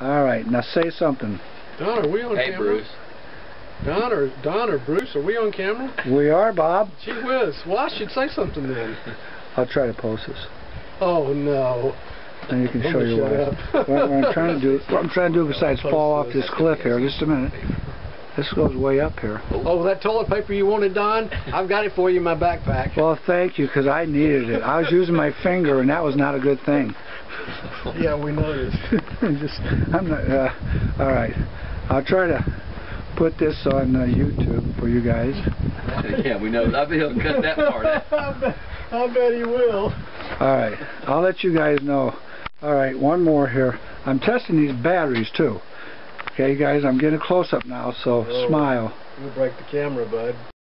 All right, now say something. Don, are we on Hey, camera? Bruce. Don or Don or Bruce, are we on camera? We are, Bob. Gee whiz. Well, I should say something then. I'll try to post this, Oh no. and you can I'm show gonna you why. what, what I'm trying to do, what I'm trying to do besides fall off this cliff here. Just a minute. This goes way up here. Oh, that toilet paper you wanted, Don? I've got it for you in my backpack. Well, thank you, because I needed it. I was using my finger, and that was not a good thing. yeah, we noticed. Just, I'm not. Uh, all right, I'll try to put this on uh, YouTube for you guys. yeah, we know. I'll be able to cut that part out. I, bet, I bet he will. All right, I'll let you guys know. All right, one more here. I'm testing these batteries too. Okay, guys, I'm getting a close up now, so Oh. smile. You'll break the camera, bud.